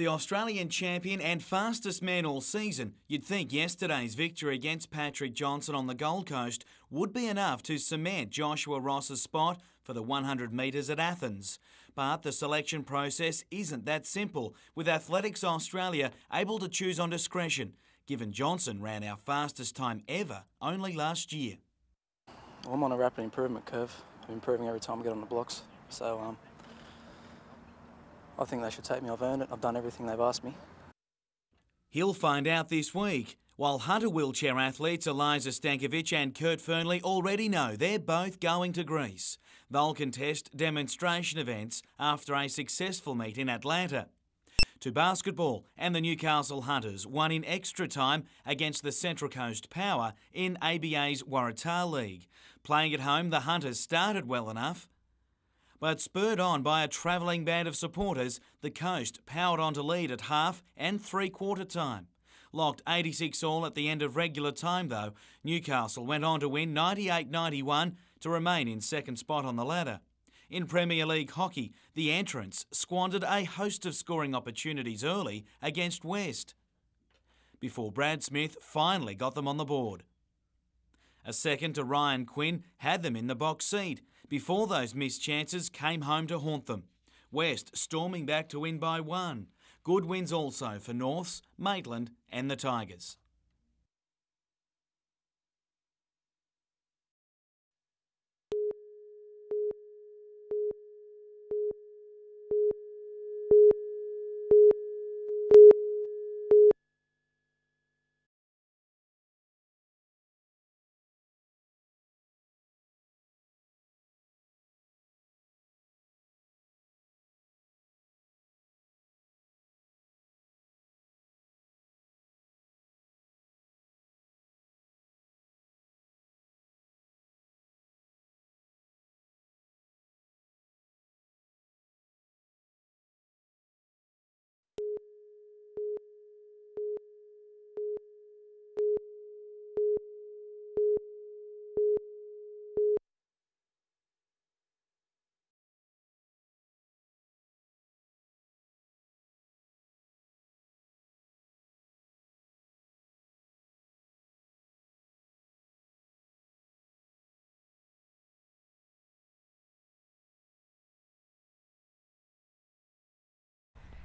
The Australian champion and fastest man all season, you'd think yesterday's victory against Patrick Johnson on the Gold Coast would be enough to cement Joshua Ross's spot for the 100 metres at Athens. But the selection process isn't that simple, with Athletics Australia able to choose on discretion, given Johnson ran our fastest time ever only last year. I'm on a rapid improvement curve. I'm improving every time I get on the blocks. So um, I think they should take me. I've earned it. I've done everything they've asked me. He'll find out this week. While Hunter wheelchair athletes Eliza Stankovic and Kurt Fearnley already know they're both going to Greece. They'll contest demonstration events after a successful meet in Atlanta. To basketball, and the Newcastle Hunters won in extra time against the Central Coast Power in ABA's Waratah League. Playing at home, the Hunters started well enough, but spurred on by a travelling band of supporters, the Coast powered on to lead at half and three quarter time. Locked 86 all at the end of regular time, though, Newcastle went on to win 98 91 to remain in second spot on the ladder. In Premier League hockey, the entrants squandered a host of scoring opportunities early against West before Brad Smith finally got them on the board. A second to Ryan Quinn had them in the box seat before those missed chances came home to haunt them. West storming back to win by one. Good wins also for Norths, Maitland, and the Tigers.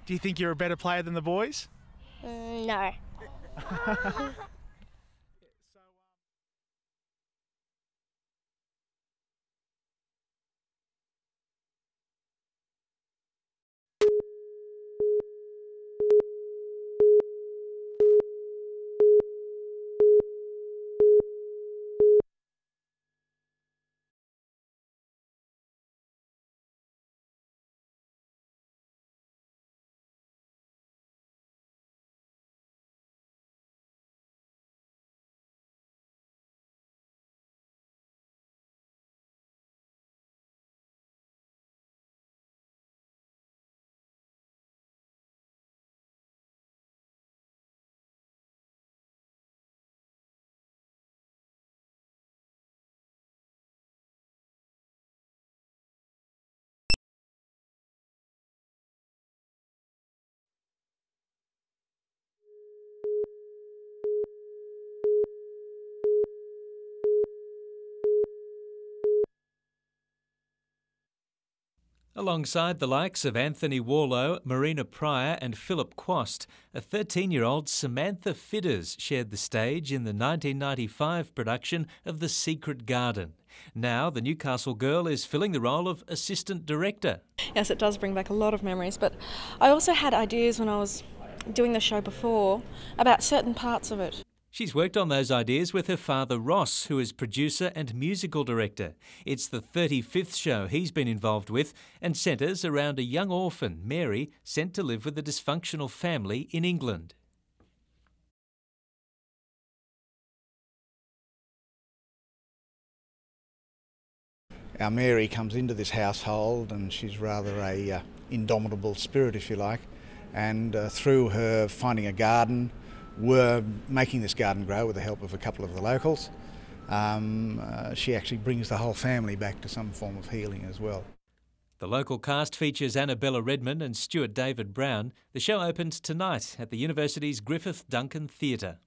Do you think you're a better player than the boys? Mm, no. Alongside the likes of Anthony Warlow, Marina Prior, and Philip Quast, a 13 year old Samantha Fidders shared the stage in the 1995 production of The Secret Garden. Now, the Newcastle girl is filling the role of assistant director. Yes, it does bring back a lot of memories, but I also had ideas when I was doing the show before about certain parts of it. She's worked on those ideas with her father Ross, who is producer and musical director. It's the 35th show he's been involved with and centres around a young orphan, Mary, sent to live with a dysfunctional family in England. Our Mary comes into this household and she's rather a uh, indomitable spirit, if you like, and uh, through her finding a garden, were making this garden grow with the help of a couple of the locals. Um, uh, she actually brings the whole family back to some form of healing as well. The local cast features Annabella Redman and Stuart David Brown. The show opens tonight at the university's Griffith Duncan Theatre.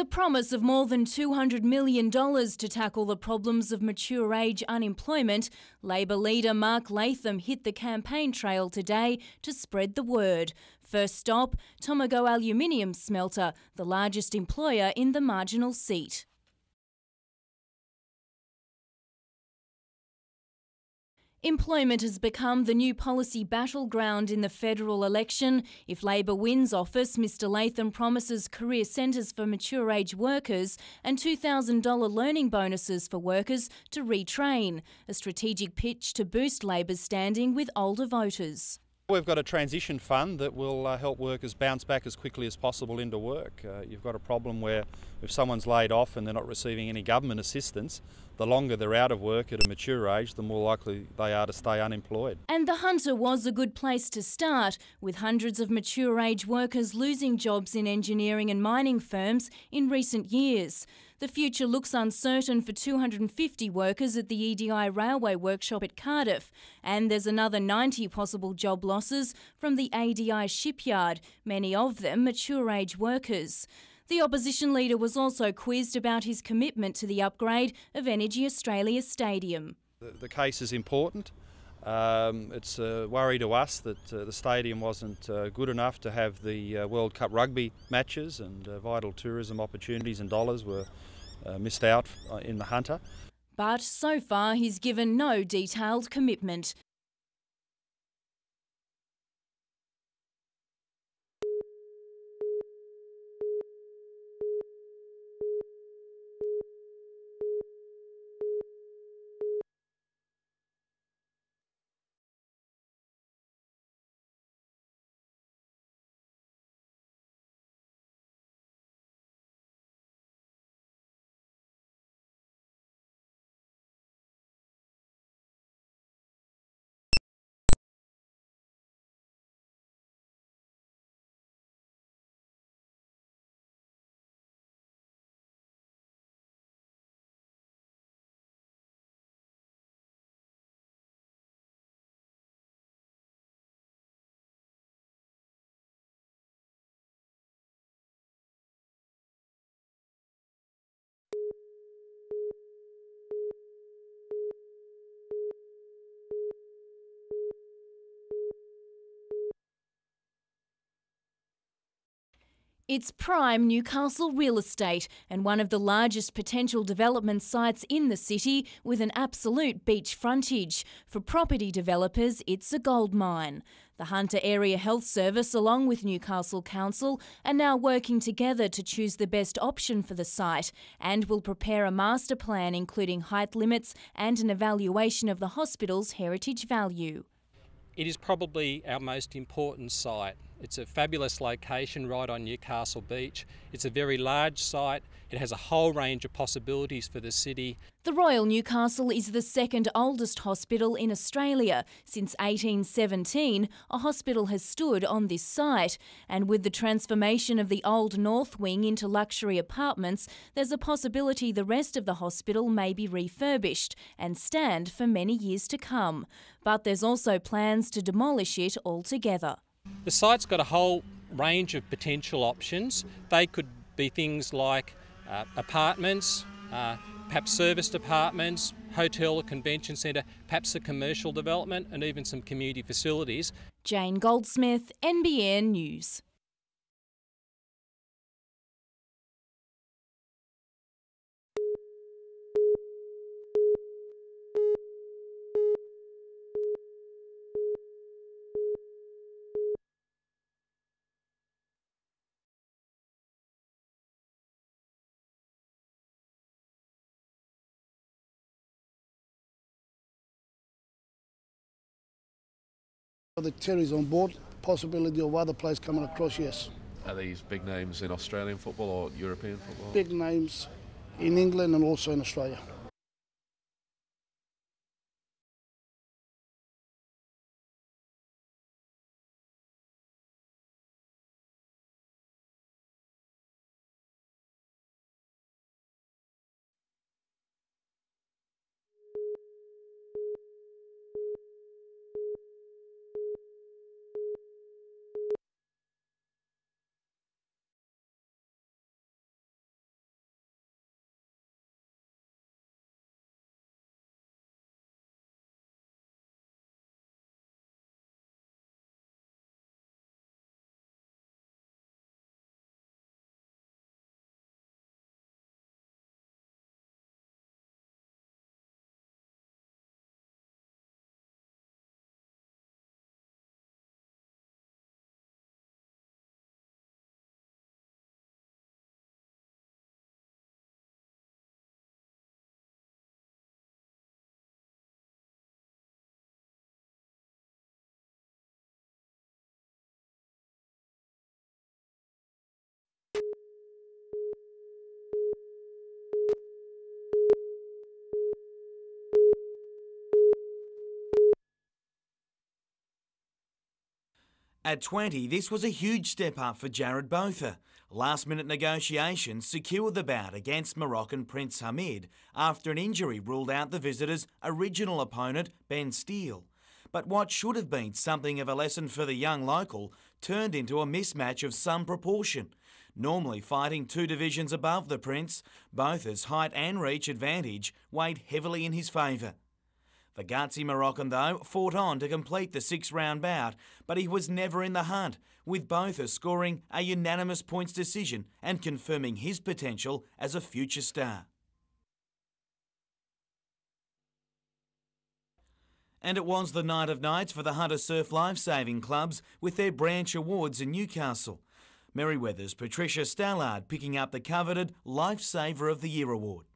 With a promise of more than $200 million to tackle the problems of mature age unemployment, Labor leader Mark Latham hit the campaign trail today to spread the word. First stop, Tomago Aluminium Smelter, the largest employer in the marginal seat. Employment has become the new policy battleground in the federal election. If Labor wins office, Mr Latham promises career centres for mature age workers and $2,000 learning bonuses for workers to retrain, a strategic pitch to boost Labor's standing with older voters. We've got a transition fund that will uh, help workers bounce back as quickly as possible into work. Uh, you've got a problem where if someone's laid off and they're not receiving any government assistance, the longer they're out of work at a mature age, the more likely they are to stay unemployed. And the Hunter was a good place to start, with hundreds of mature age workers losing jobs in engineering and mining firms in recent years. The future looks uncertain for 250 workers at the EDI Railway Workshop at Cardiff, and there's another 90 possible job losses from the ADI shipyard, many of them mature age workers. The opposition leader was also quizzed about his commitment to the upgrade of Energy Australia Stadium. The, the case is important. Um, it's a worry to us that uh, the stadium wasn't uh, good enough to have the uh, World Cup rugby matches and uh, vital tourism opportunities and dollars were uh, missed out uh, in the Hunter. But so far, he's given no detailed commitment. It's prime Newcastle real estate and one of the largest potential development sites in the city with an absolute beach frontage. For property developers, it's a gold mine. The Hunter Area Health Service, along with Newcastle Council, are now working together to choose the best option for the site and will prepare a master plan including height limits and an evaluation of the hospital's heritage value. It is probably our most important site. It's a fabulous location right on Newcastle Beach. It's a very large site. It has a whole range of possibilities for the city. The Royal Newcastle is the second oldest hospital in Australia. Since 1817, a hospital has stood on this site. And with the transformation of the old North Wing into luxury apartments, there's a possibility the rest of the hospital may be refurbished and stand for many years to come. But there's also plans to demolish it altogether. The site's got a whole range of potential options. They could be things like uh, apartments, uh, perhaps service departments, hotel or convention centre, perhaps a commercial development, and even some community facilities. Jane Goldsmith, NBN News. The Terry's on board, possibility of other players coming across, yes. Are these big names in Australian football or European football? Big names in England and also in Australia. At 20, this was a huge step up for Jared Botha. Last minute negotiations secured the bout against Moroccan Prince Hamid after an injury ruled out the visitors' original opponent, Ben Steele. But what should have been something of a lesson for the young local turned into a mismatch of some proportion. Normally fighting two divisions above the Prince, Botha's height and reach advantage weighed heavily in his favour. The gutsy Moroccan, though, fought on to complete the six round bout, but he was never in the hunt, with Botha scoring a unanimous points decision and confirming his potential as a future star. And it was the night of nights for the Hunter Surf Lifesaving Clubs with their branch awards in Newcastle. Merewether's Patricia Stallard picking up the coveted Lifesaver of the Year award.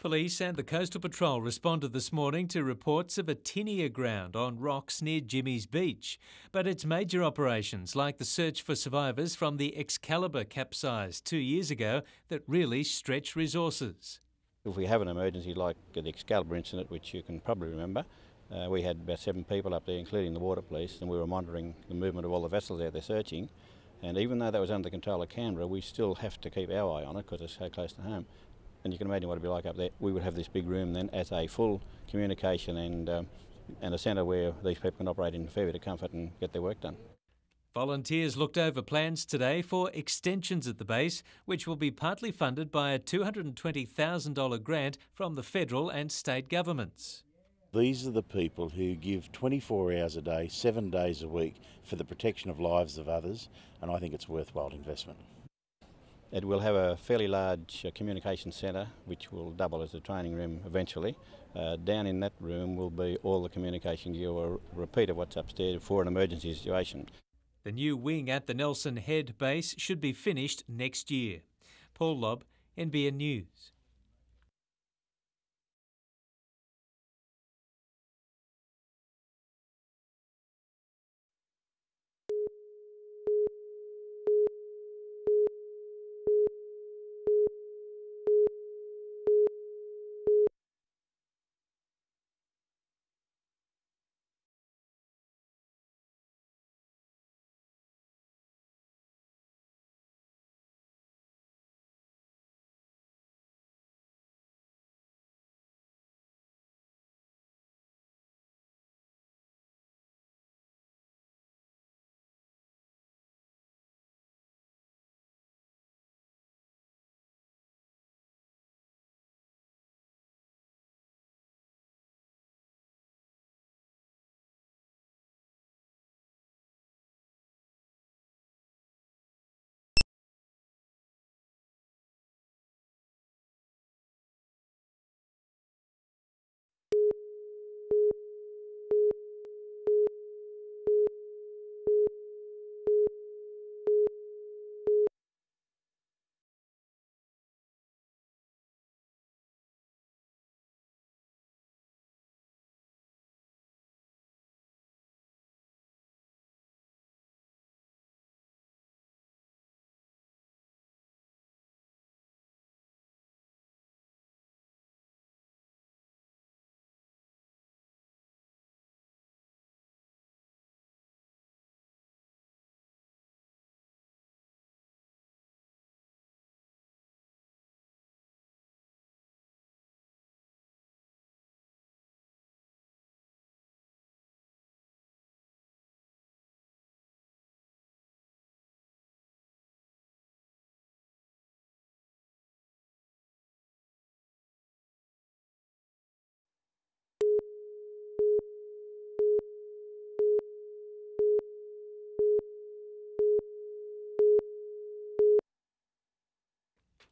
Police and the Coastal Patrol responded this morning to reports of a tinny aground on rocks near Jimmy's Beach. But it's major operations like the search for survivors from the Excalibur capsize two years ago that really stretch resources. If we have an emergency like the Excalibur incident, which you can probably remember, uh, we had about seven people up there, including the water police, and we were monitoring the movement of all the vessels out there searching. And even though that was under the control of Canberra, we still have to keep our eye on it because it's so close to home and you can imagine what it'd be like up there. We would have this big room then as a full communication and um, and a centre where these people can operate in a fair bit of comfort and get their work done. Volunteers looked over plans today for extensions at the base, which will be partly funded by a $220,000 grant from the federal and state governments. These are the people who give 24 hours a day, seven days a week for the protection of lives of others, and I think it's a worthwhile investment. It will have a fairly large uh, communication centre, which will double as a training room eventually. Uh, down in that room will be all the communication gear, a repeat of what's upstairs for an emergency situation. The new wing at the Nelson Head base should be finished next year. Paul Lobb, NBN News.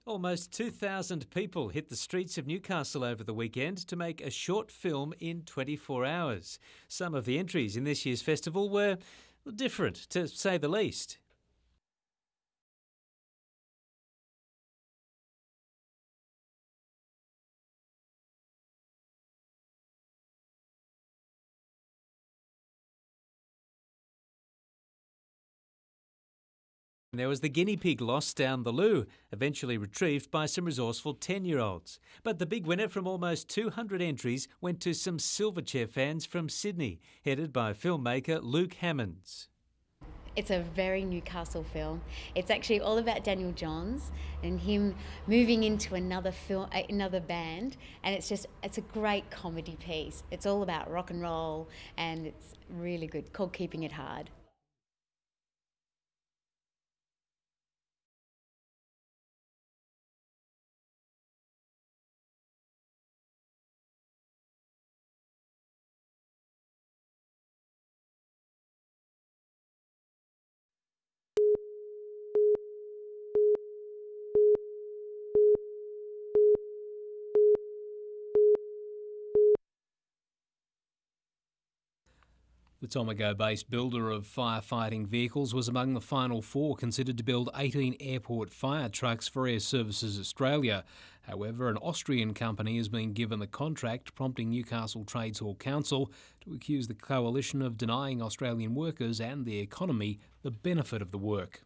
Almost 2,000 people hit the streets of Newcastle over the weekend to make a short film in 24 hours. Some of the entries in this year's festival were different, to say the least. There was the guinea pig lost down the loo, eventually retrieved by some resourceful 10 year olds. But the big winner from almost 200 entries went to some Silverchair fans from Sydney, headed by filmmaker Luke Hammonds. It's a very Newcastle film. It's actually all about Daniel Johns and him moving into another film, uh, another band, and it's just it's a great comedy piece. It's all about rock and roll, and it's really good. Called Keeping It Hard. The Tomago based builder of firefighting vehicles was among the final four considered to build 18 airport fire trucks for Air Services Australia. However, an Austrian company has been given the contract, prompting Newcastle Trades Hall Council to accuse the coalition of denying Australian workers and the economy the benefit of the work.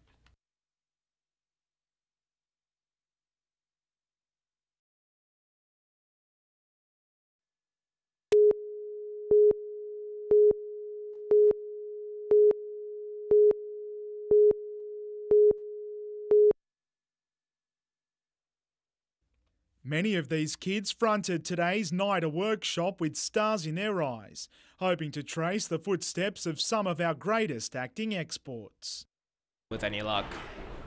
Many of these kids fronted today's NIDA workshop with stars in their eyes, hoping to trace the footsteps of some of our greatest acting exports. With any luck,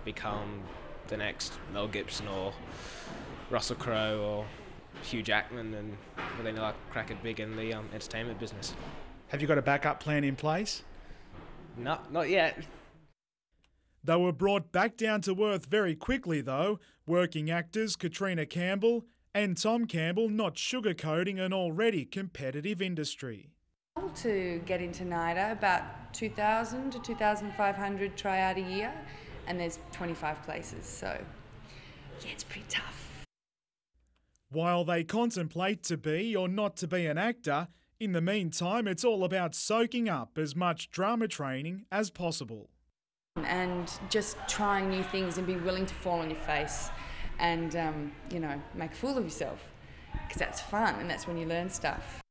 become the next Mel Gibson or Russell Crowe or Hugh Jackman, and with any luck, crack it big in the um, entertainment business. Have you got a backup plan in place? No, not yet. They were brought back down to earth very quickly, though, working actors Katrina Campbell and Tom Campbell not sugarcoating an already competitive industry. To get into NIDA, about 2,000 to 2,500 try out a year, and there's 25 places, so yeah, it's pretty tough. While they contemplate to be or not to be an actor, in the meantime, it's all about soaking up as much drama training as possible and just trying new things and be willing to fall on your face and um, you know make a fool of yourself because that's fun and that's when you learn stuff.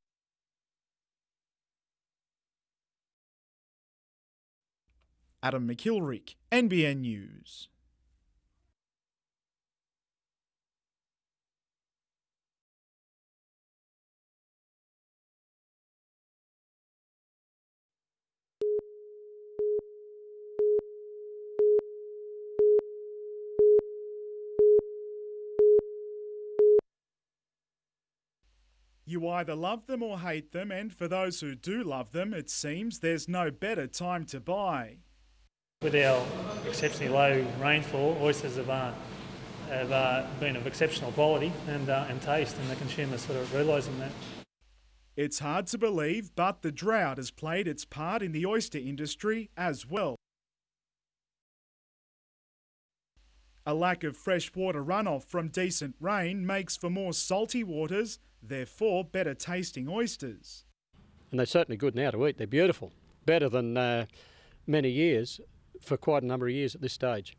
Adam McKilrick, NBN News. You either love them or hate them, and for those who do love them, it seems there's no better time to buy. With our exceptionally low rainfall, oysters have, uh, have uh, been of exceptional quality and, uh, and taste, and the consumers sort of realising that. It's hard to believe, but the drought has played its part in the oyster industry as well. A lack of freshwater runoff from decent rain makes for more salty waters therefore better tasting oysters. And they're certainly good now to eat. They're beautiful, better than uh, many years for quite a number of years at this stage.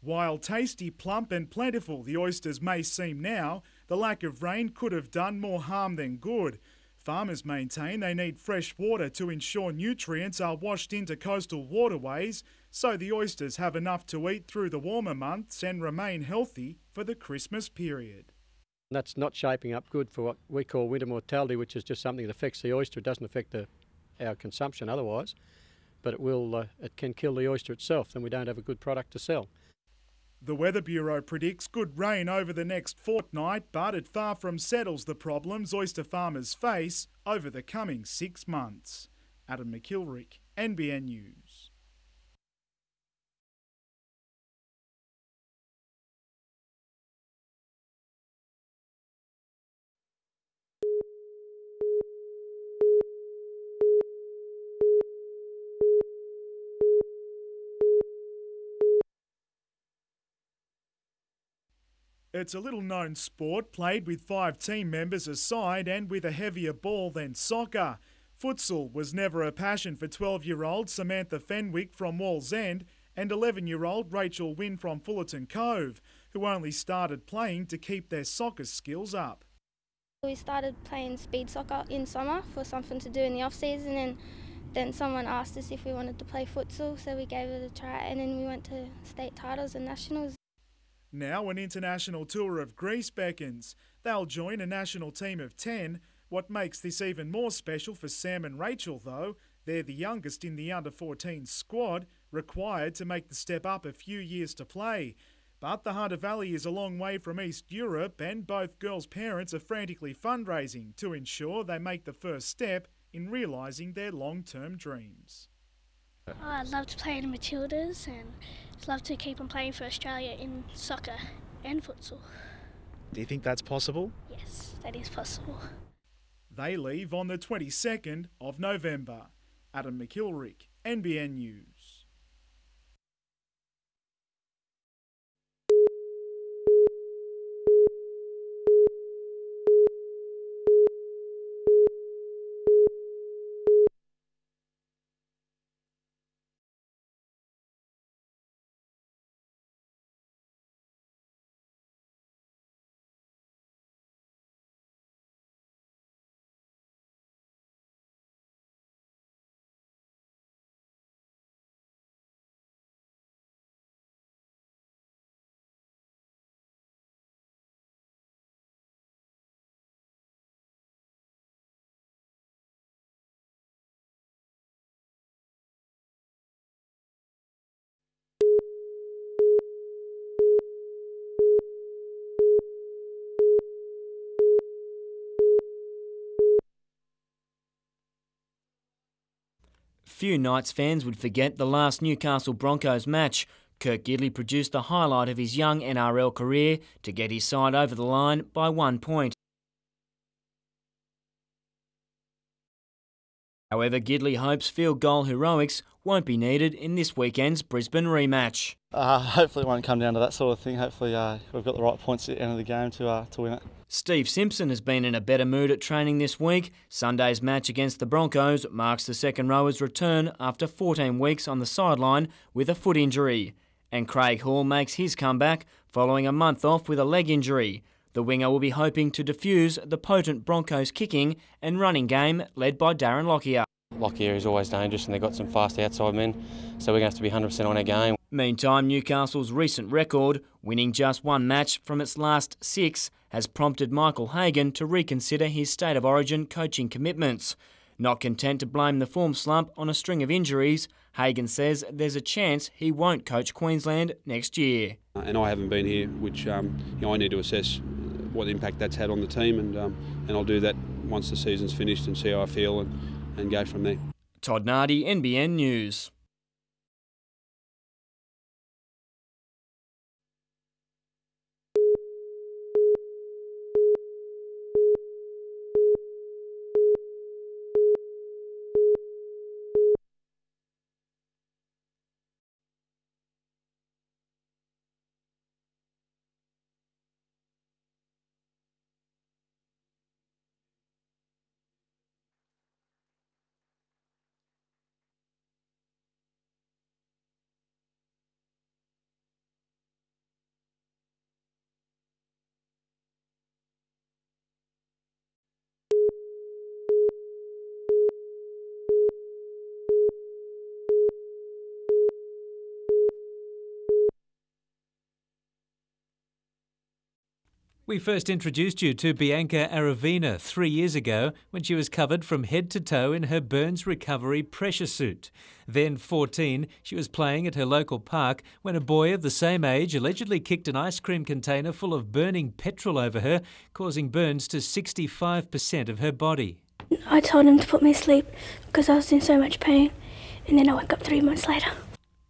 While tasty, plump and plentiful the oysters may seem now, the lack of rain could have done more harm than good. Farmers maintain they need fresh water to ensure nutrients are washed into coastal waterways so the oysters have enough to eat through the warmer months and remain healthy for the Christmas period. That's not shaping up good for what we call winter mortality, which is just something that affects the oyster. It doesn't affect the, our consumption otherwise, but it will. Uh, it can kill the oyster itself. Then we don't have a good product to sell. The Weather Bureau predicts good rain over the next fortnight, but it far from settles the problems oyster farmers face over the coming six months. Adam McKilrick, NBN News. It's a little known sport played with five team members a side and with a heavier ball than soccer. Futsal was never a passion for 12 year old Samantha Fenwick from Wallsend and 11 year old Rachel Wynn from Fullerton Cove, who only started playing to keep their soccer skills up. We started playing speed soccer in summer for something to do in the off season and then someone asked us if we wanted to play futsal so we gave it a try and then we went to state titles and nationals. Now an international tour of Greece beckons. They'll join a national team of 10. What makes this even more special for Sam and Rachel, though, they're the youngest in the under 14 squad, required to make the step up a few years to play. But the Hunter Valley is a long way from East Europe, and both girls' parents are frantically fundraising to ensure they make the first step in realising their long term dreams. Oh, I'd love to play in Matildas and love to keep on playing for Australia in soccer and futsal. Do you think that's possible? Yes, that is possible. They leave on the 22nd of November. Adam McKilrick, NBN News. Few Knights fans would forget the last Newcastle Broncos match. Kurt Gidley produced the highlight of his young NRL career to get his side over the line by one point. However, Gidley hopes field goal heroics won't be needed in this weekend's Brisbane rematch. Uh, hopefully, it won't come down to that sort of thing. Hopefully, uh, we've got the right points at the end of the game to uh, to win it. Steve Simpson has been in a better mood at training this week. Sunday's match against the Broncos marks the second rower's return after 14 weeks on the sideline with a foot injury. And Craig Hall makes his comeback following a month off with a leg injury. The winger will be hoping to defuse the potent Broncos kicking and running game led by Darren Lockyer. Lockyer is always dangerous and they've got some fast outside men, so we're going to have to be 100% on our game. Meantime, Newcastle's recent record, winning just one match from its last six, has prompted Michael Hagan to reconsider his state of origin coaching commitments. Not content to blame the form slump on a string of injuries, Hagan says there's a chance he won't coach Queensland next year. Uh, and I haven't been here, which um, you know, I need to assess what impact that's had on the team, and um, and I'll do that once the season's finished and see how I feel and, and go from there. Todd Nardi, NBN News. We first introduced you to Bianca Aravina three years ago when she was covered from head to toe in her burns recovery pressure suit. Then, 14, she was playing at her local park when a boy of the same age allegedly kicked an ice cream container full of burning petrol over her, causing burns to 65% of her body. I told him to put me to sleep because I was in so much pain, and then I woke up three months later.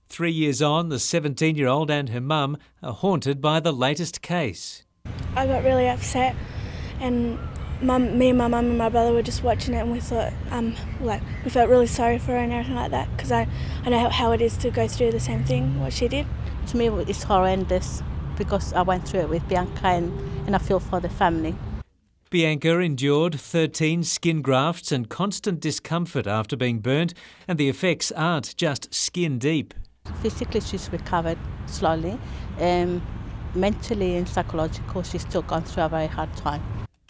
Three years on, the 17 year old and her mum are haunted by the latest case. I got really upset, and mum, me and my mum and my brother were just watching it, and we thought, um, like, we felt really sorry for her and everything like that, because I, I know how it is to go through the same thing what she did. To me, it's horrendous. because I went through it with Bianca and, and I feel for the family. Bianca endured 13 skin grafts and constant discomfort after being burnt, and the effects aren't just skin deep. Physically, she's recovered slowly. Um, mentally and psychologically, she's still gone through a very hard time.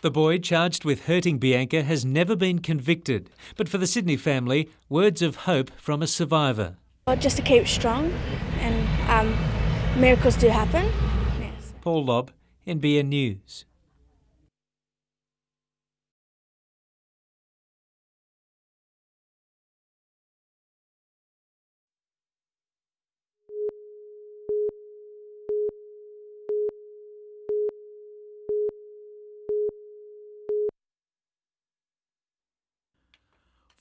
The boy charged with hurting Bianca has never been convicted, but for the Sydney family, words of hope from a survivor. Well, just to keep strong, and um, miracles do happen. Yes. Paul Lobb, NBN News.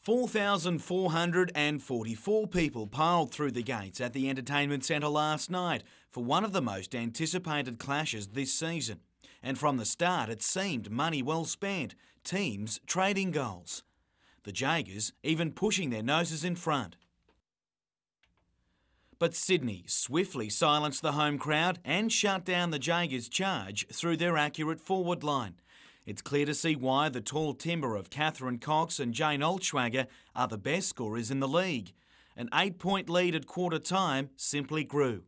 Four thousand four hundred and forty-four people piled through the gates at the entertainment centre last night for one of the most anticipated clashes this season. And from the start, it seemed money well spent, teams trading goals. The Jaegers even pushing their noses in front. But Sydney swiftly silenced the home crowd and shut down the Jaegers' charge through their accurate forward line. It's clear to see why the tall timber of Catherine Cox and Jane Altschwager are the best scorers in the league. An eight point lead at quarter time simply grew,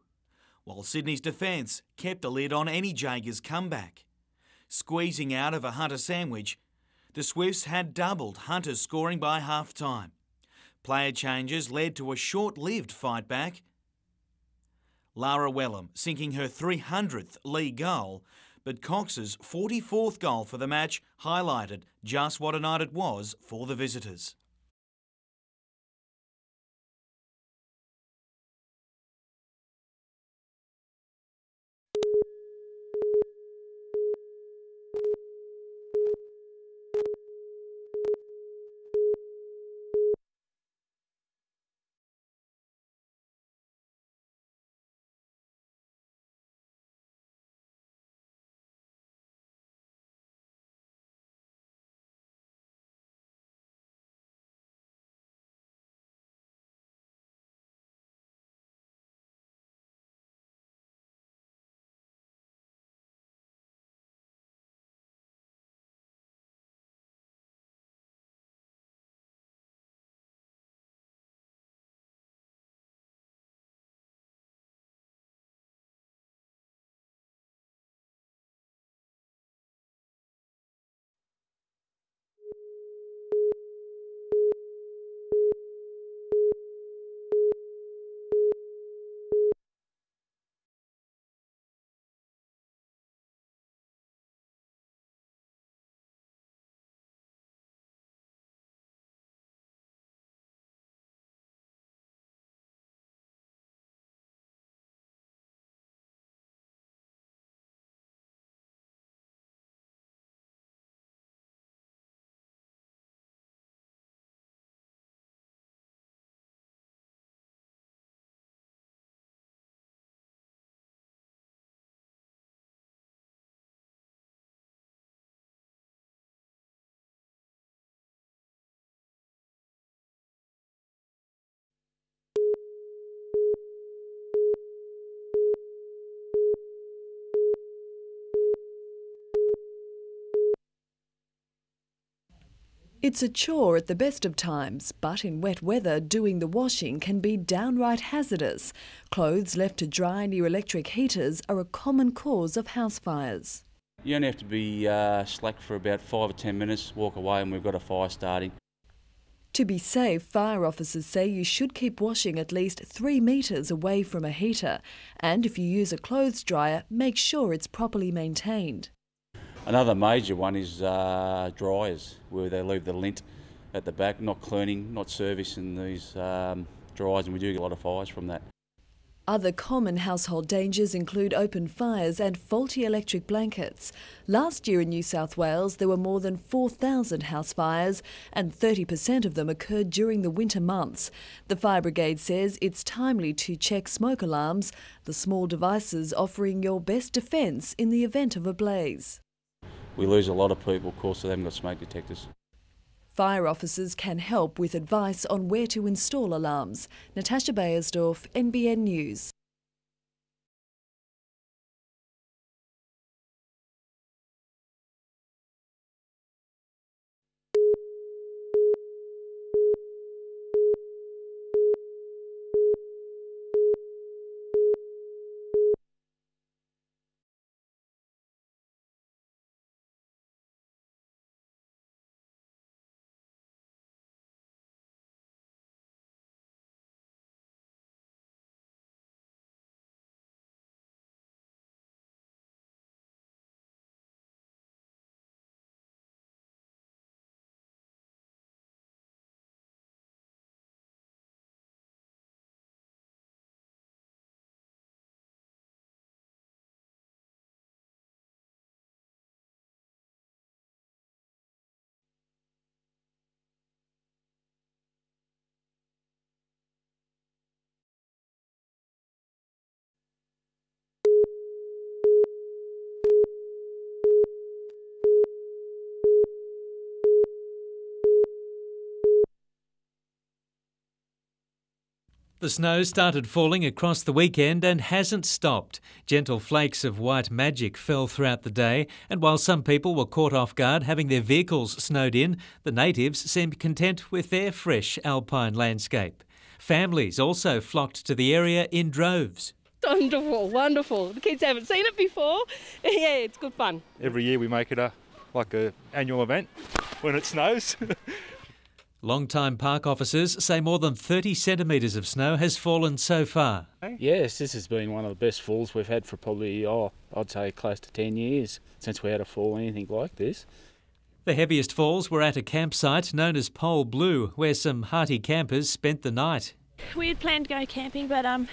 while Sydney's defence kept a lid on any Jaegers comeback. Squeezing out of a Hunter sandwich, the Swifts had doubled Hunter's scoring by half time. Player changes led to a short lived fight back. Lara Wellham sinking her 300th league goal but Cox's 44th goal for the match highlighted just what a night it was for the visitors. It's a chore at the best of times, but in wet weather, doing the washing can be downright hazardous. Clothes left to dry near electric heaters are a common cause of house fires. You only have to be uh, slack for about five or ten minutes, walk away, and we've got a fire starting. To be safe, fire officers say you should keep washing at least three metres away from a heater. And if you use a clothes dryer, make sure it's properly maintained. Another major one is uh, dryers, where they leave the lint at the back, not cleaning, not servicing these um, dryers, and we do get a lot of fires from that. Other common household dangers include open fires and faulty electric blankets. Last year in New South Wales, there were more than 4,000 house fires, and 30% of them occurred during the winter months. The Fire Brigade says it's timely to check smoke alarms, the small devices offering your best defence in the event of a blaze we lose a lot of people, of course, they haven't got smoke detectors. Fire officers can help with advice on where to install alarms. Natasha Bayersdorf, NBN News. The snow started falling across the weekend and hasn't stopped. Gentle flakes of white magic fell throughout the day, and while some people were caught off guard having their vehicles snowed in, the natives seemed content with their fresh alpine landscape. Families also flocked to the area in droves. Wonderful, wonderful. The kids haven't seen it before. yeah, it's good fun. Every year we make it a like a annual event when it snows. Long-time park officers say more than 30 centimetres of snow has fallen so far. Yes, this has been one of the best falls we've had for probably, oh, I'd say close to 10 years since we had a fall anything like this. The heaviest falls were at a campsite known as Polblue, where some hearty campers spent the night. We had planned to go camping, but um,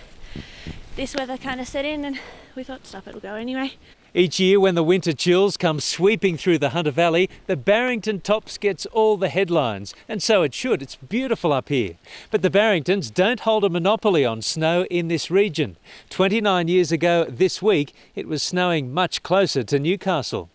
this weather kind of set in, and we thought, stop, it'll go anyway. Each year, when the winter chills come sweeping through the Hunter Valley, the Barrington Tops gets all the headlines, and so it should. It's beautiful up here. But the Barringtons don't hold a monopoly on snow in this region. 29 years ago this week, it was snowing much closer to Newcastle.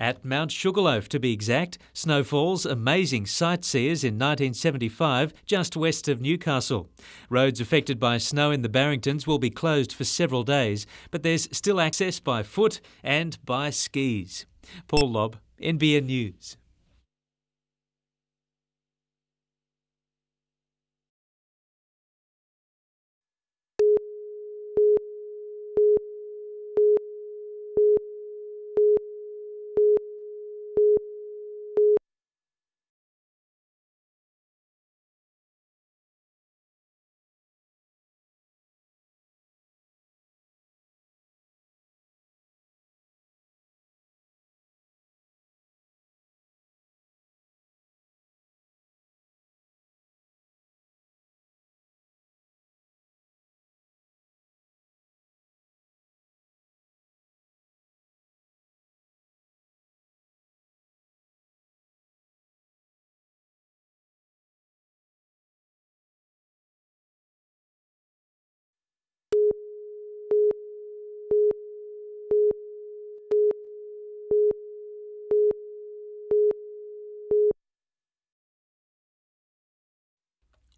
At Mount Sugarloaf, to be exact, snowfall's amazing sightseers in 1975 just west of Newcastle. Roads affected by snow in the Barringtons will be closed for several days, but there's still access by foot and by skis. Paul Lobb, NBN News.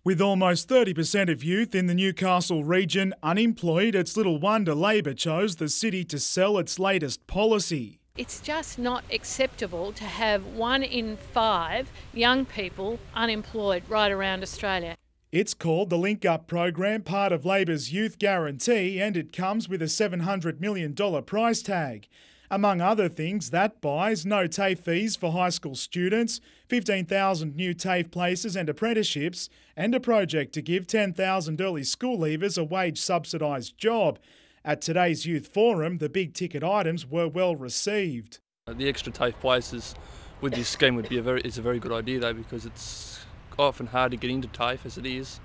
With almost 30% of youth in the Newcastle region unemployed, it's little wonder Labor chose the city to sell its latest policy. It's just not acceptable to have one in five young people unemployed right around Australia. It's called the Link Up program, part of Labor's Youth Guarantee, and it comes with a $700 million price tag. Among other things, that buys no TAFE fees for high school students, 15,000 new TAFE places and apprenticeships, and a project to give 10,000 early school leavers a wage subsidised job. At today's Youth Forum, the big ticket items were well received. The extra TAFE places with this scheme would be a very, is a very good idea though because it's often hard to get into TAFE as it is.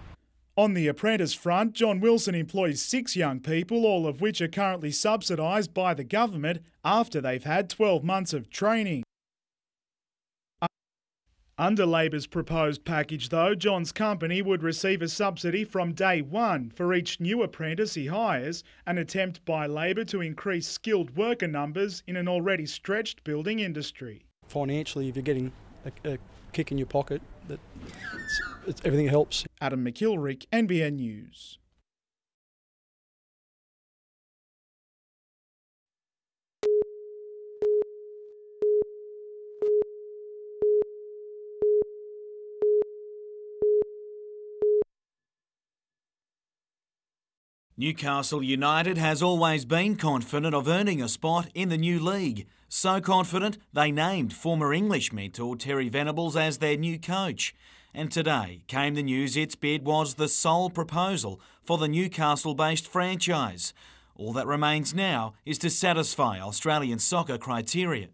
On the apprentice front, John Wilson employs six young people, all of which are currently subsidised by the government after they've had 12 months of training. Under Labor's proposed package, though, John's company would receive a subsidy from day one for each new apprentice he hires, an attempt by Labor to increase skilled worker numbers in an already stretched building industry. Financially, if you're getting a, a kick in your pocket, that it's, it's, everything helps. Adam McIlrick, NBN News. Newcastle United has always been confident of earning a spot in the new league. So confident, they named former English mentor Terry Venables as their new coach. And today came the news its bid was the sole proposal for the Newcastle based franchise. All that remains now is to satisfy Australian soccer criteria.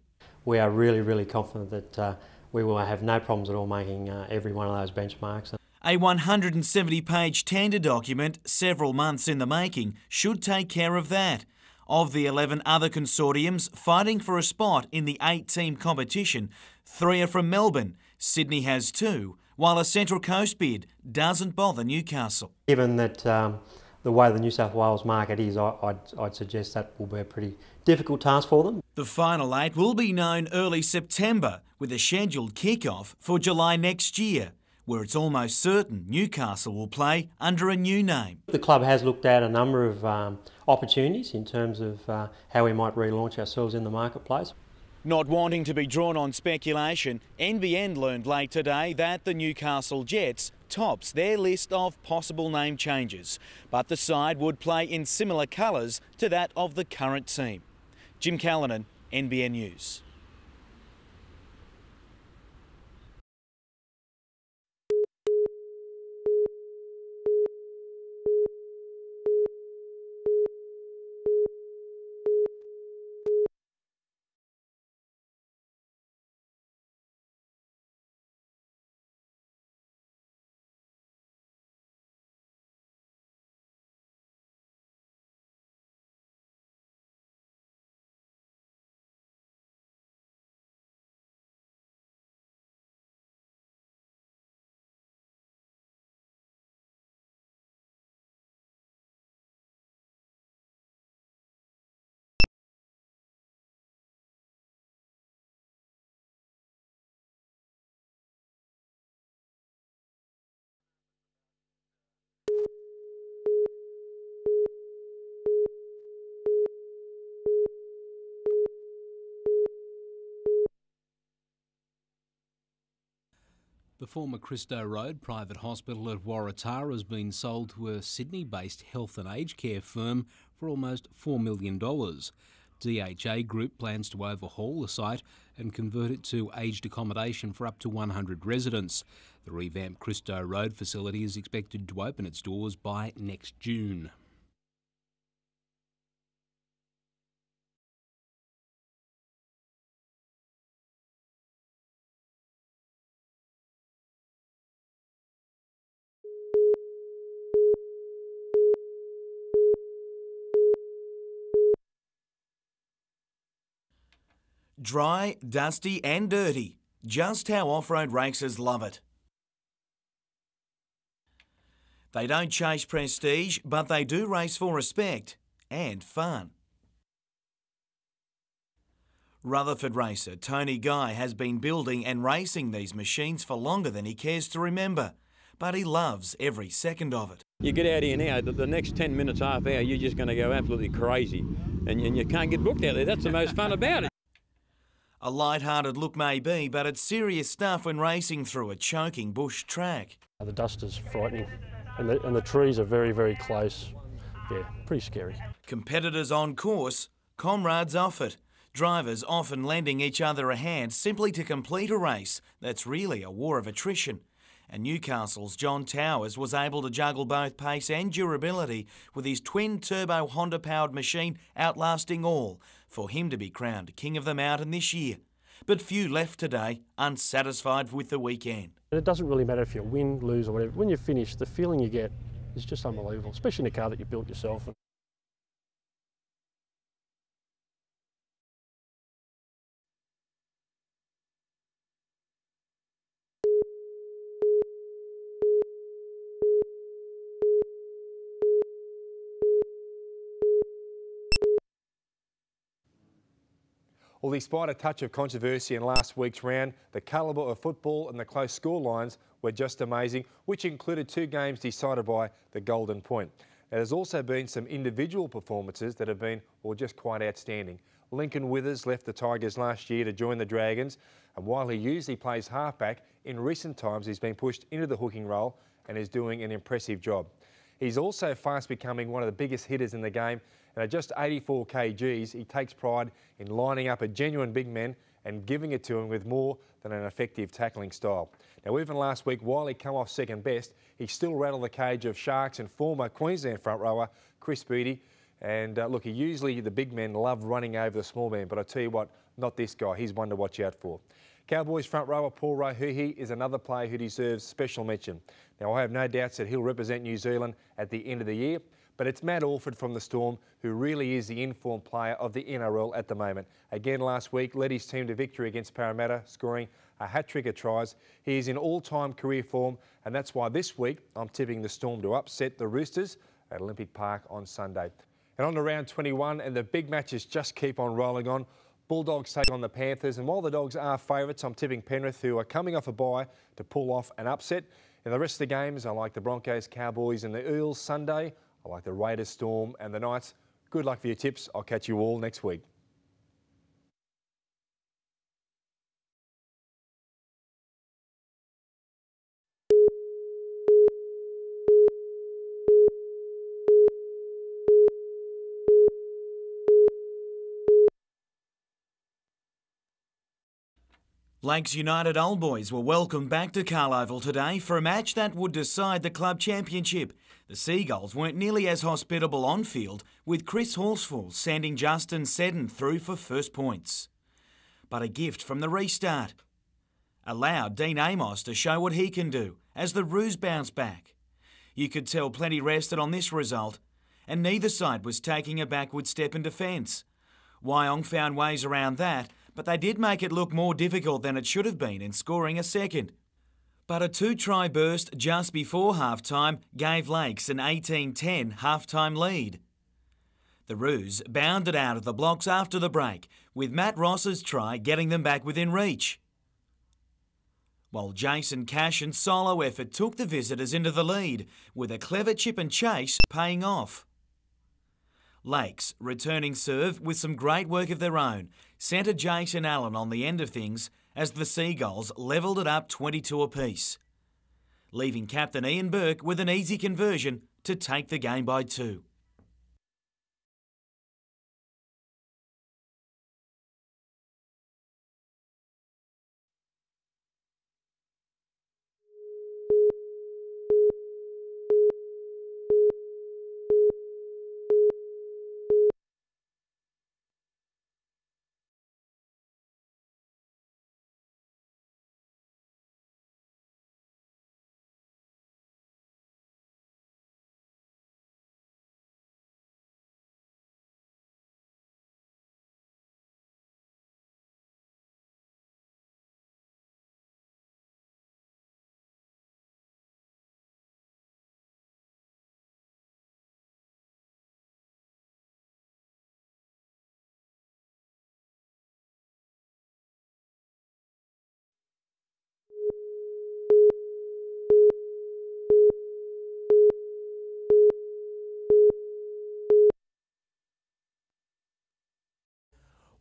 We are really, really confident that uh, we will have no problems at all making uh, every one of those benchmarks. A 170 page tender document, several months in the making, should take care of that. Of the 11 other consortiums fighting for a spot in the eight team competition, three are from Melbourne. Sydney has two, while a Central Coast bid doesn't bother Newcastle. Given that um, the way the New South Wales market is, I, would I'd suggest that will be a pretty difficult task for them. The final eight will be known early September with a scheduled kick-off for July next year. Where it's almost certain Newcastle will play under a new name. The club has looked at a number of um, opportunities in terms of uh, how we might relaunch ourselves in the marketplace. Not wanting to be drawn on speculation, NBN learned late today that the Newcastle Jets tops their list of possible name changes, but the side would play in similar colours to that of the current team. Jim Callanan, NBN News. The former Christo Road private hospital at Waratah has been sold to a Sydney based health and aged care firm for almost $4 million. DHA Group plans to overhaul the site and convert it to aged accommodation for up to 100 residents. The revamped Christo Road facility is expected to open its doors by next June. Dry, dusty, and dirty. Just how off road racers love it. They don't chase prestige, but they do race for respect and fun. Rutherford racer Tony Guy has been building and racing these machines for longer than he cares to remember, but he loves every second of it. You get out here now, the, the next 10 minutes, half hour, you're just going to go absolutely crazy. And, and you can't get booked out there. That's the most fun about it. A light-hearted look may be, but it's serious stuff when racing through a choking bush track. The dust is frightening, and the, and the trees are very, very close. Yeah, pretty scary. Competitors on course, comrades off it. Drivers often lending each other a hand simply to complete a race that's really a war of attrition. And Newcastle's John Towers was able to juggle both pace and durability with his twin turbo Honda powered machine outlasting all for him to be crowned King of the Mountain this year. But few left today unsatisfied with the weekend. It doesn't really matter if you win, lose, or whatever. When you finish, the feeling you get is just unbelievable, especially in a car that you built yourself. Well, despite a touch of controversy in last week's round, the calibre of football and the close scorelines were just amazing, which included two games decided by the Golden Point. Now, there's also been some individual performances that have been, well, just quite outstanding. Lincoln Withers left the Tigers last year to join the Dragons, and while he usually plays halfback, in recent times he's been pushed into the hooking role and is doing an impressive job. He's also fast becoming one of the biggest hitters in the game and at just 84 kgs, he takes pride in lining up a genuine big man and giving it to him with more than an effective tackling style. Now, even last week, while he come off second best, he still rattled the cage of Sharks and former Queensland front rower Chris Beattie. And uh, look, he usually the big men love running over the small man, but I tell you what, not this guy. He's one to watch out for. Cowboys front rower Paul Rauhihi is another player who deserves special mention. Now, I have no doubts that he'll represent New Zealand at the end of the year. But it's Matt Orford from the Storm who really is the informed player of the NRL at the moment. Again last week led his team to victory against Parramatta, scoring a hat-trick of tries. He is in all-time career form and that's why this week I'm tipping the Storm to upset the Roosters at Olympic Park on Sunday. And on to round 21 and the big matches just keep on rolling on. Bulldogs take on the Panthers, and while the Dogs are favourites, I'm tipping Penrith, who are coming off a bye, to pull off an upset. In the rest of the games, I like the Broncos, Cowboys and the Eels Sunday. I like the Raiders, Storm and the Knights. Good luck for your tips. I'll catch you all next week. Lakes United Old Boys were welcomed back to Carlisle today for a match that would decide the club championship. The Seagulls weren't nearly as hospitable on field, with Chris Horsfall sending Justin Seddon through for first points. But a gift from the restart allowed Dean Amos to show what he can do as the Roos bounced back. You could tell plenty rested on this result, and neither side was taking a backward step in defence. Wyong found ways around that but they did make it look more difficult than it should have been in scoring a second. But a two try burst just before half time gave Lakes an 18 10 half time lead. The Roos bounded out of the blocks after the break, with Matt Ross's try getting them back within reach. While Jason Cash and solo effort took the visitors into the lead, with a clever chip and chase paying off. Lakes returning serve with some great work of their own, centre Jason Allen on the end of things as the Seagulls levelled it up 22 apiece, leaving captain Ian Burke with an easy conversion to take the game by two.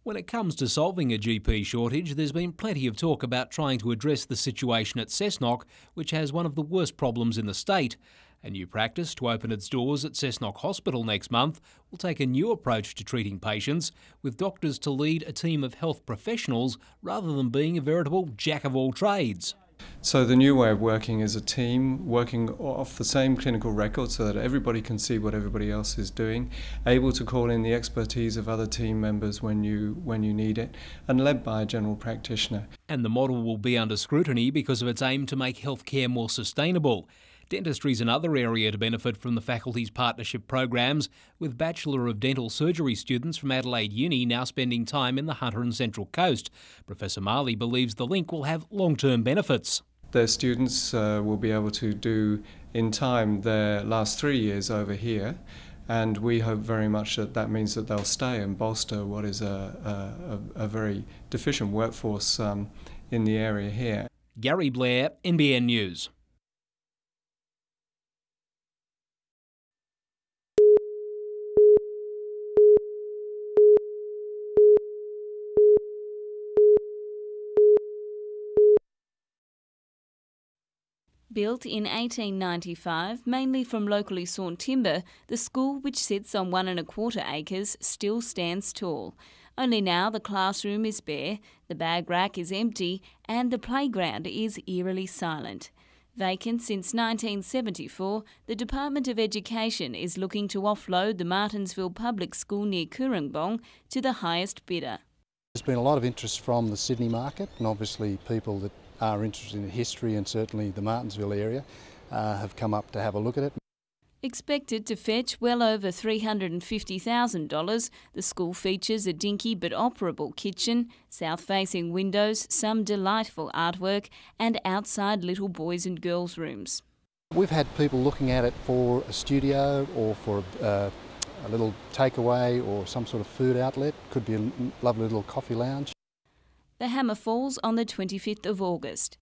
When it comes to solving a GP shortage, there's been plenty of talk about trying to address the situation at Cessnock, which has one of the worst problems in the state. A new practice to open its doors at Cessnock Hospital next month will take a new approach to treating patients, with doctors to lead a team of health professionals rather than being a veritable jack of all trades. So the new way of working is a team working off the same clinical record so that everybody can see what everybody else is doing, able to call in the expertise of other team members when you when you need it, and led by a general practitioner. And the model will be under scrutiny because of its aim to make healthcare more sustainable. Dentistry is another area to benefit from the faculty's partnership programs, with Bachelor of Dental Surgery students from Adelaide Uni now spending time in the Hunter and Central Coast. Professor Marley believes the link will have long term benefits. Their students uh, will be able to do in time their last three years over here, and we hope very much that that means that they'll stay and bolster what is a, a, a very deficient workforce um, in the area here. Gary Blair, NBN News. Built in 1895, mainly from locally sawn timber, the school, which sits on one and a quarter acres, still stands tall. Only now the classroom is bare, the bag rack is empty, and the playground is eerily silent. Vacant since 1974, the Department of Education is looking to offload the Martinsville Public School near Cooranbong to the highest bidder. There's been a lot of interest from the Sydney market and obviously people that are interested in history and certainly the Martinsville area uh, have come up to have a look at it. Expected to fetch well over $350,000, the school features a dinky but operable kitchen, south facing windows, some delightful artwork, and outside little boys and girls' rooms. We've had people looking at it for a studio or for uh, a little takeaway or some sort of food outlet. Could be a lovely little coffee lounge. The hammer falls on the 25th of August.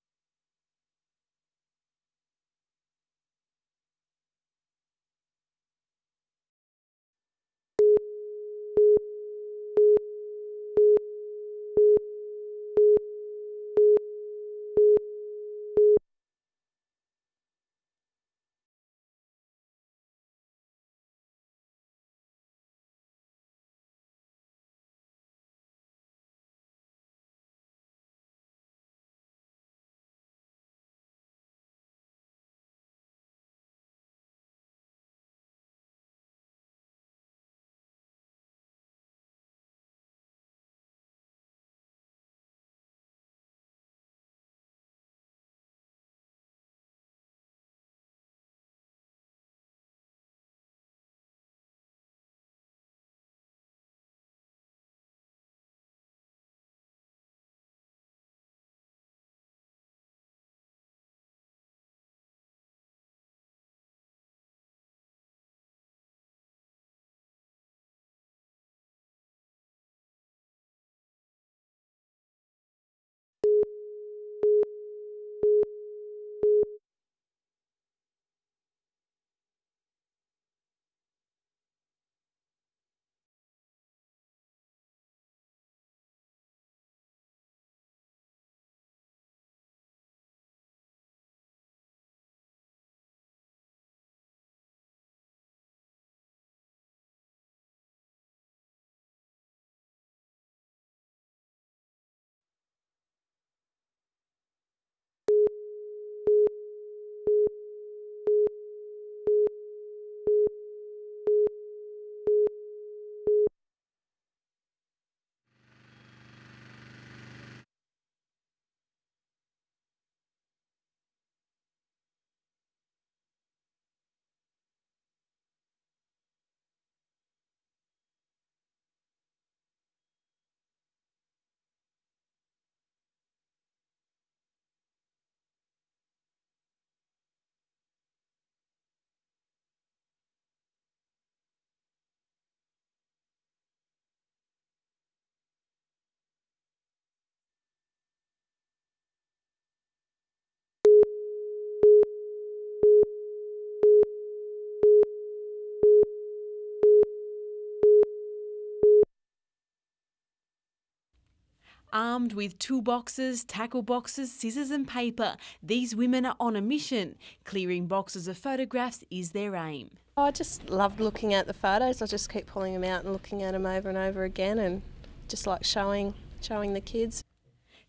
Armed with toolboxes, tackle boxes, scissors, and paper, these women are on a mission. Clearing boxes of photographs is their aim. I just loved looking at the photos. I just keep pulling them out and looking at them over and over again, and just like showing showing the kids.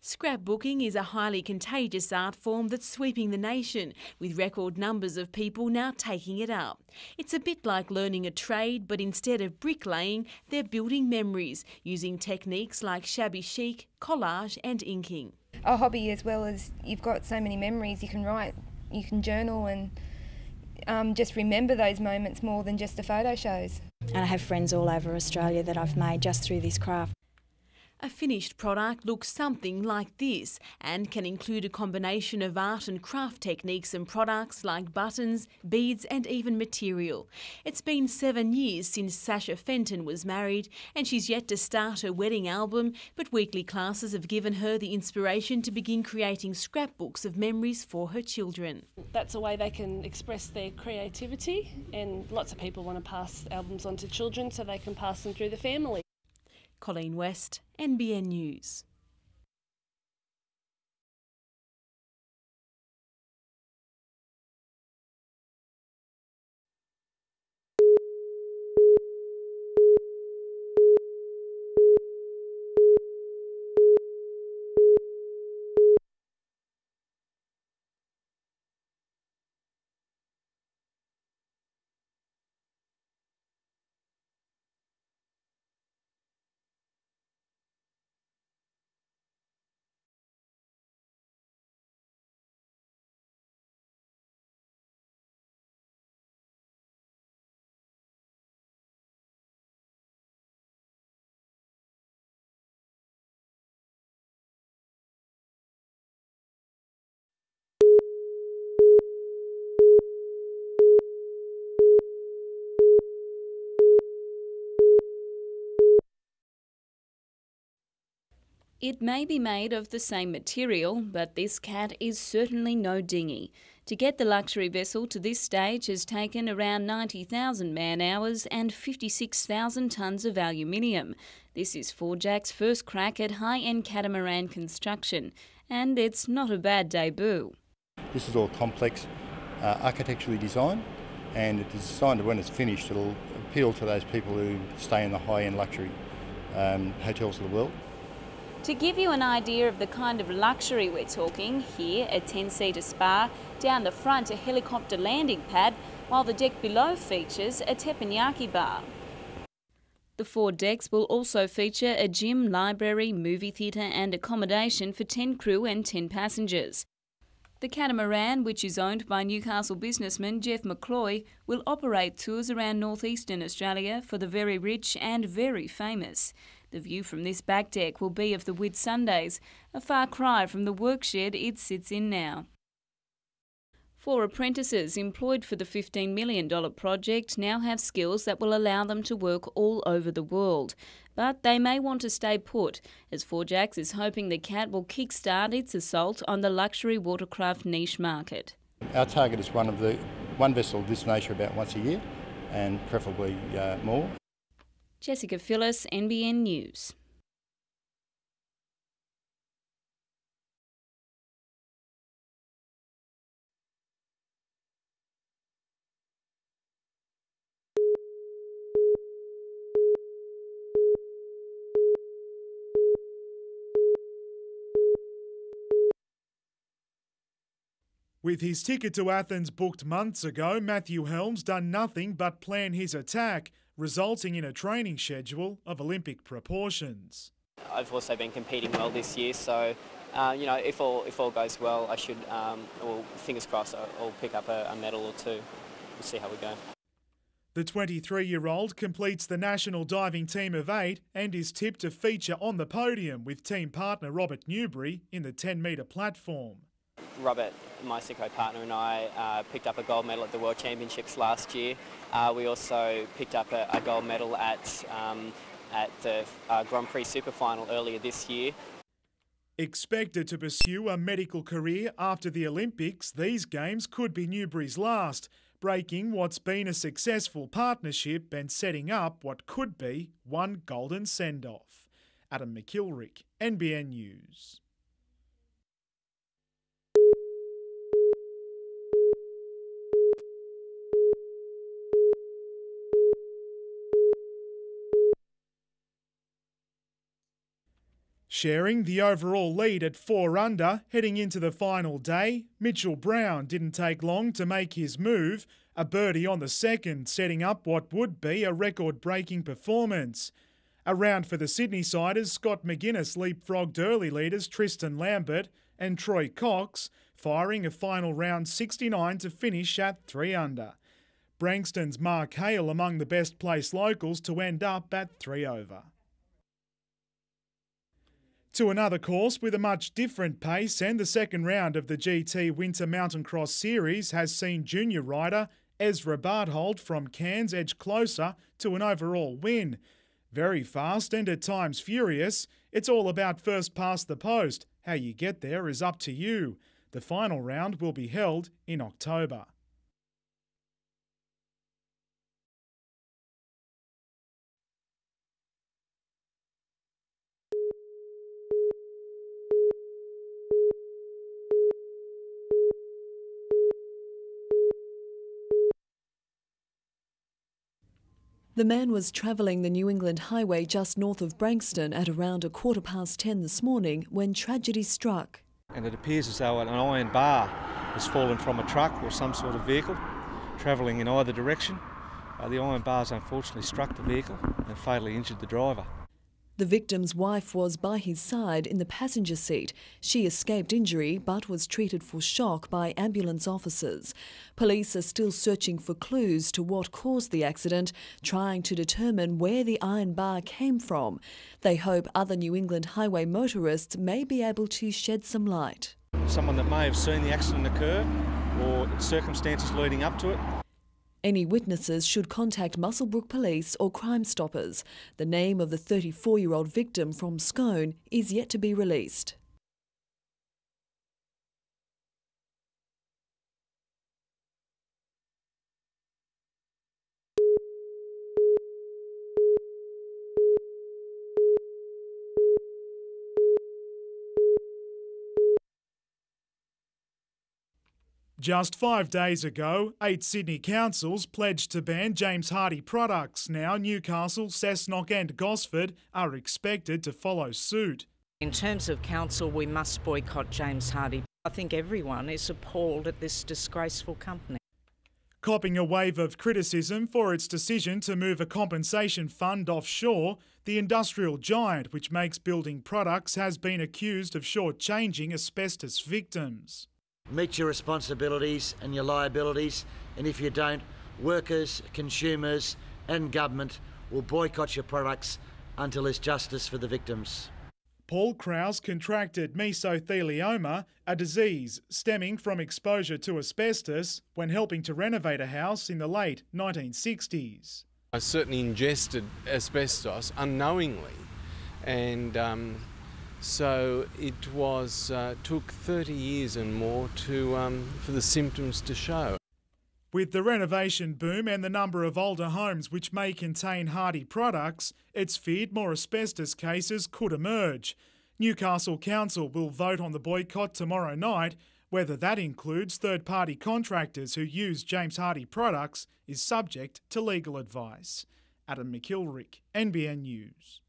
Scrapbooking is a highly contagious art form that's sweeping the nation, with record numbers of people now taking it up. It's a bit like learning a trade, but instead of bricklaying, they're building memories using techniques like shabby chic, collage, and inking. A hobby, as well as you've got so many memories, you can write, you can journal, and um, just remember those moments more than just the photo shows. And I have friends all over Australia that I've made just through this craft. A finished product looks something like this and can include a combination of art and craft techniques and products like buttons, beads, and even material. It's been seven years since Sasha Fenton was married, and she's yet to start her wedding album, but weekly classes have given her the inspiration to begin creating scrapbooks of memories for her children. That's a way they can express their creativity, and lots of people want to pass albums on to children so they can pass them through the family. Colleen West, NBN News. It may be made of the same material, but this cat is certainly no dinghy. To get the luxury vessel to this stage has taken around 90,000 man hours and 56,000 tonnes of aluminium. This is Forgacs' first crack at high end catamaran construction, and it's not a bad debut. This is all complex, uh, architecturally designed, and it is designed to when it's finished, it'll appeal to those people who stay in the high end luxury um, hotels of the world. To give you an idea of the kind of luxury we're talking, here a 10-seater spa, down the front a helicopter landing pad, while the deck below features a teppanyaki bar. The four decks will also feature a gym, library, movie theatre and accommodation for 10 crew and 10 passengers. The catamaran, which is owned by Newcastle businessman Jeff McCloy, will operate tours around northeastern Australia for the very rich and very famous. The view from this back deck will be of the Whitsundays, a far cry from the workshed it sits in now. Four apprentices employed for the $15 million project now have skills that will allow them to work all over the world. But they may want to stay put, as Forgacs is hoping the CAT will kickstart its assault on the luxury watercraft niche market. Our target is one of the one vessel of this nature about once a year, and preferably uh, more. Jessica Phyllis, NBN News. With his ticket to Athens booked months ago, Mathew Helm's done nothing but plan his attack, resulting in a training schedule of Olympic proportions. I've also been competing well this year, so uh, you know if all if all goes well, I should. Um, well, fingers crossed, I'll, pick up a, a medal or two. We'll see how we go. The 23 year old completes the national diving team of eight and is tipped to feature on the podium with team partner Robert Newbery in the 10 metre platform. Robert, my Synchro partner, and I uh, picked up a gold medal at the World Championships last year. Uh, we also picked up a, a gold medal at, um, at the uh, Grand Prix Super Final earlier this year. Expected to pursue a medical career after the Olympics, these games could be Newbery's last, breaking what's been a successful partnership and setting up what could be one golden send off. Adam McKilrick, NBN News. Sharing the overall lead at 4 under heading into the final day, Mitchell Brown didn't take long to make his move, a birdie on the second, setting up what would be a record breaking performance. A round for the Sydney siders, Scott McGuinness leapfrogged early leaders Tristan Lambert and Troy Cox, firing a final round 69 to finish at 3 under. Branxton's Mark Hale among the best placed locals to end up at 3 over to another course with a much different pace, and the second round of the GT Winter Mountain Cross Series has seen junior rider Ezra Barthold from Cairns edge closer to an overall win. Very fast and at times furious, it's all about first past the post. How you get there is up to you. The final round will be held in October. The man was travelling the New England Highway just north of Branxton at around a quarter past ten this morning when tragedy struck. And it appears as though an iron bar has fallen from a truck or some sort of vehicle travelling in either direction. Uh, the iron bars unfortunately struck the vehicle and fatally injured the driver. The victim's wife was by his side in the passenger seat. She escaped injury but was treated for shock by ambulance officers. Police are still searching for clues to what caused the accident, trying to determine where the iron bar came from. They hope other New England highway motorists may be able to shed some light. Someone that may have seen the accident occur or circumstances leading up to it Any witnesses should contact Muswellbrook Police or Crime Stoppers. The name of the 34 year old victim from Scone is yet to be released. Just five days ago, eight Sydney councils pledged to ban James Hardie products. Now, Newcastle, Cessnock, and Gosford are expected to follow suit. In terms of council, we must boycott James Hardie. I think everyone is appalled at this disgraceful company. Copping a wave of criticism for its decision to move a compensation fund offshore, the industrial giant which makes building products has been accused of shortchanging asbestos victims. Meet your responsibilities and your liabilities, and if you don't, workers, consumers, and government will boycott your products until there's justice for the victims. Paul Krause contracted mesothelioma, a disease stemming from exposure to asbestos when helping to renovate a house in the late 1960s. I certainly ingested asbestos unknowingly, and um, so it was uh, took 30 years and more to um, for the symptoms to show. With the renovation boom and the number of older homes which may contain Hardie products, it's feared more asbestos cases could emerge. Newcastle Council will vote on the boycott tomorrow night. Whether that includes third party contractors who use James Hardie products is subject to legal advice. Adam McKilrick, NBN News.